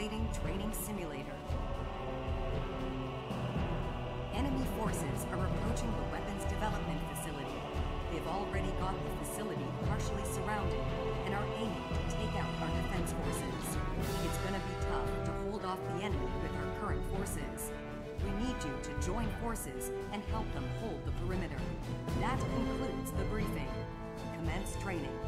Training simulator. Enemy forces are approaching the weapons development facility. They've already got the facility partially surrounded and are aiming to take out our defense forces. It's gonna be tough to hold off the enemy with our current forces. We need you to join forces and help them hold the perimeter. That concludes the briefing. Commence training.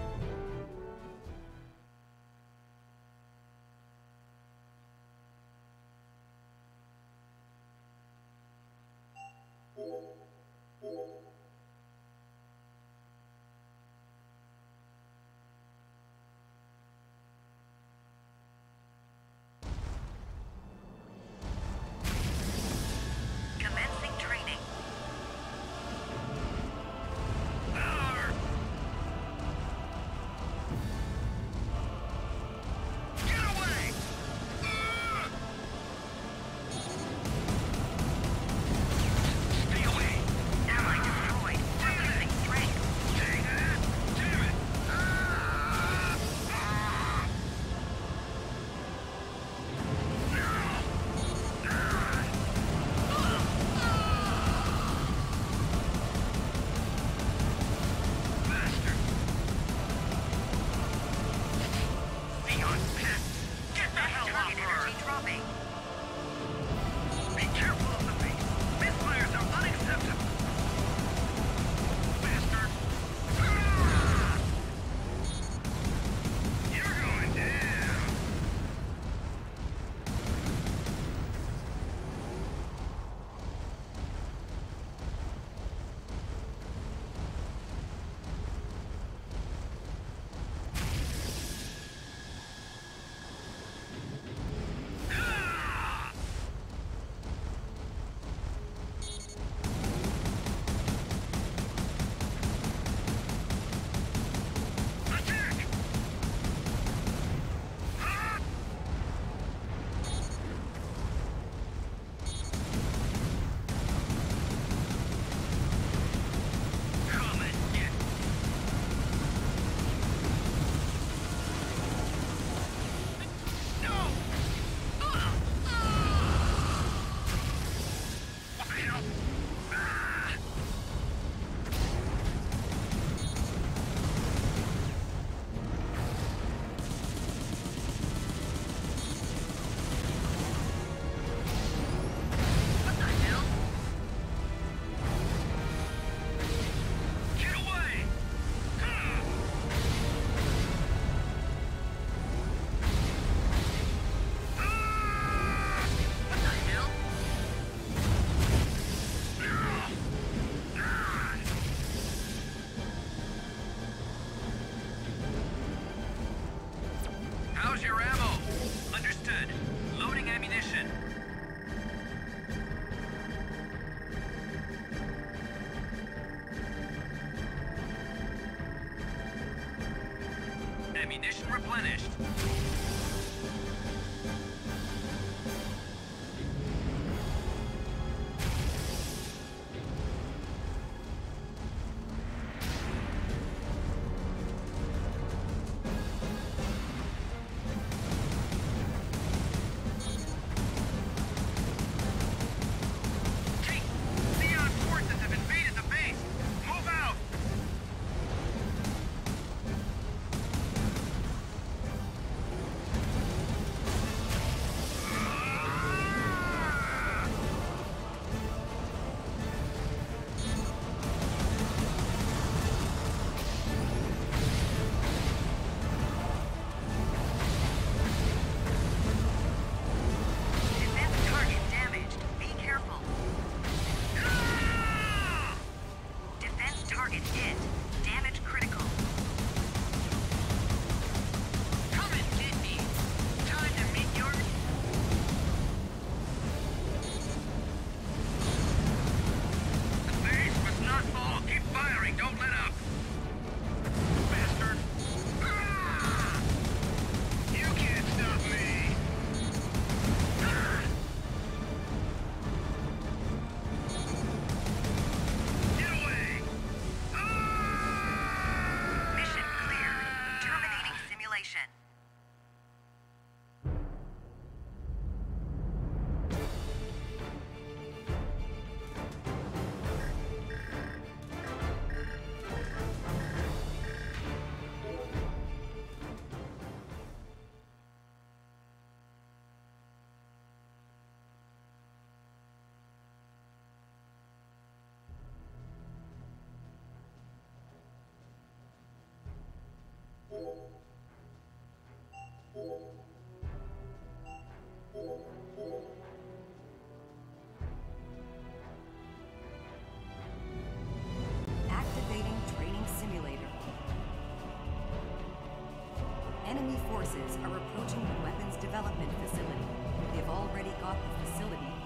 Enemy forces are approaching the weapons development facility. They've already got the facility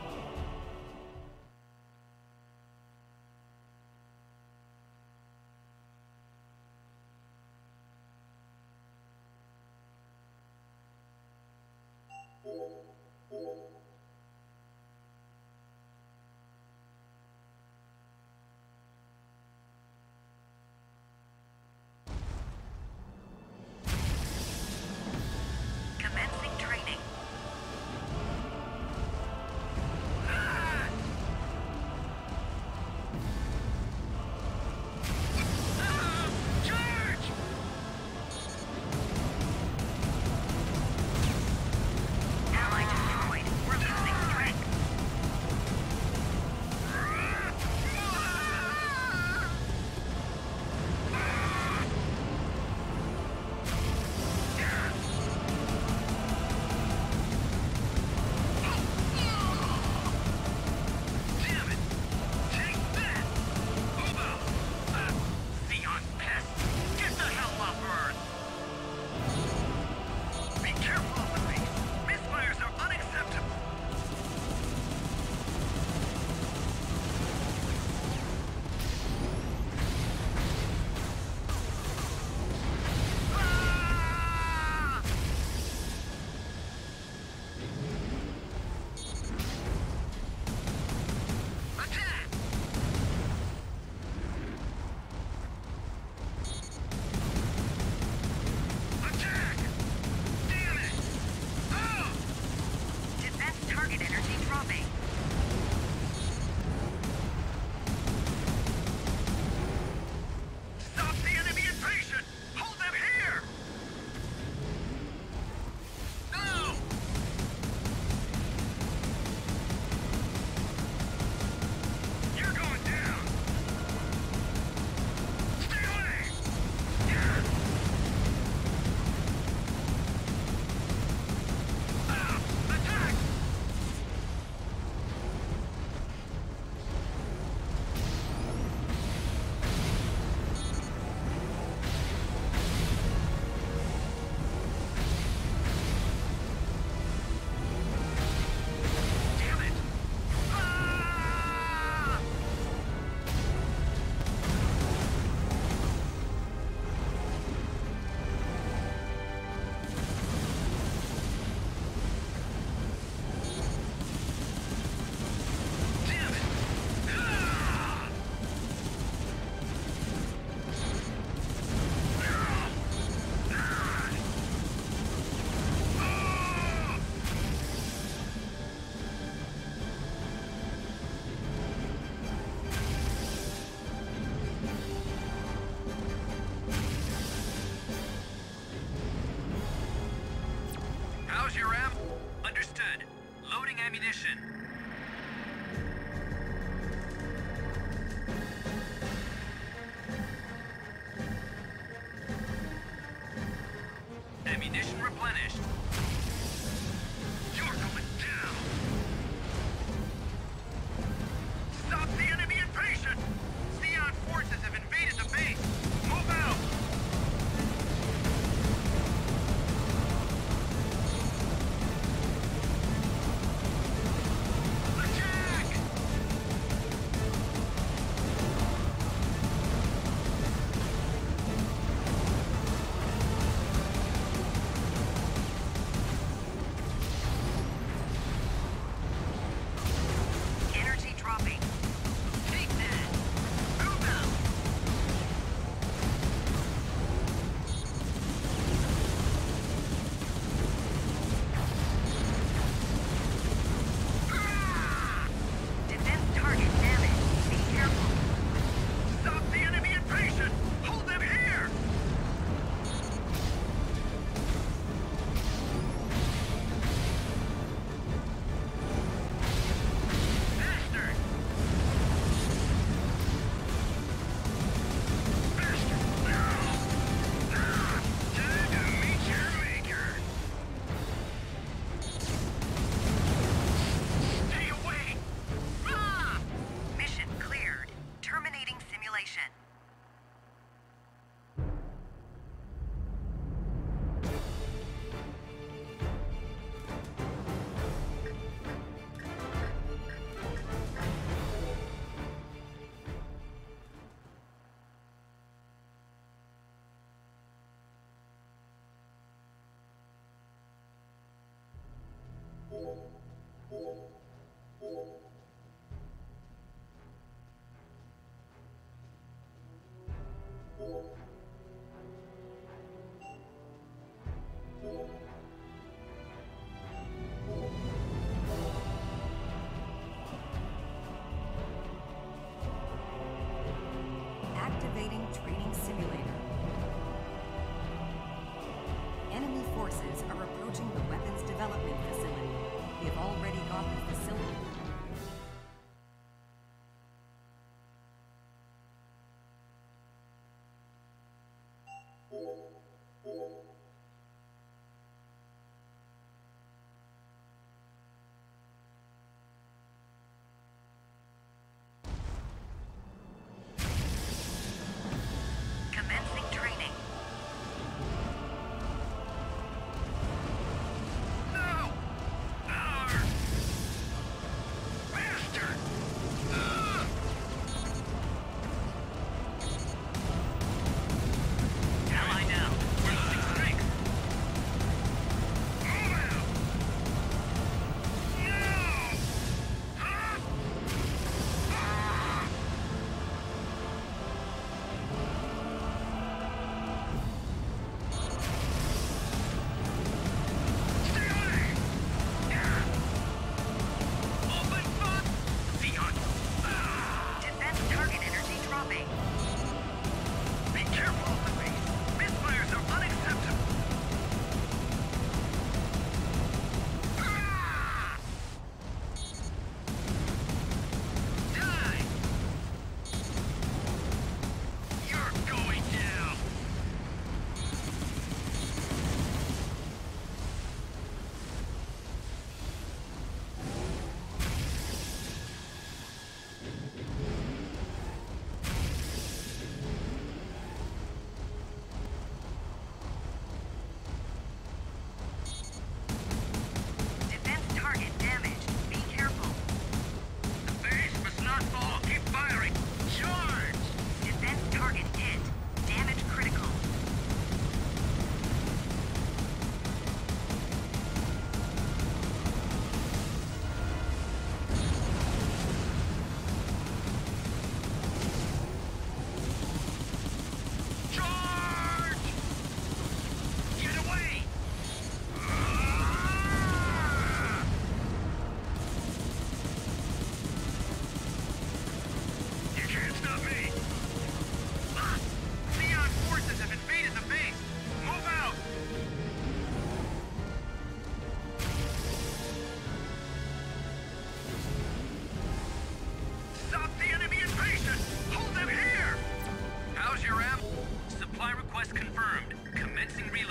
Commencing reload.